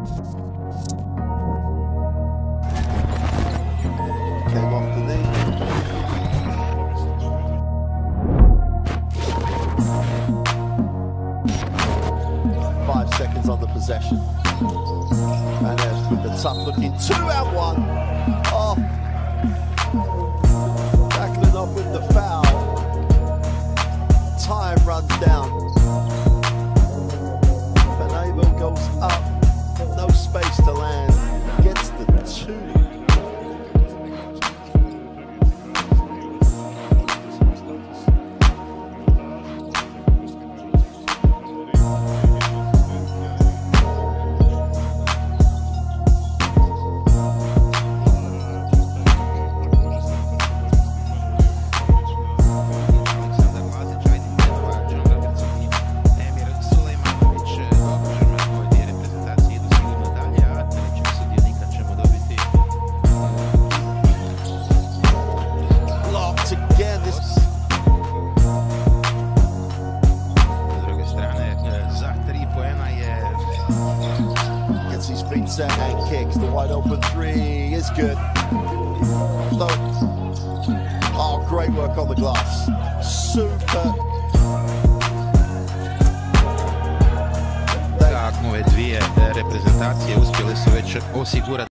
Five seconds on the possession. And there's the tough looking two and one. Oh. With the foul. Time runs down. To land. Gets the two. His feet set and kicks. The wide open three is good. So, oh, great work on the glass. Super. takve dvije reprezentacije uspjele su već osigurati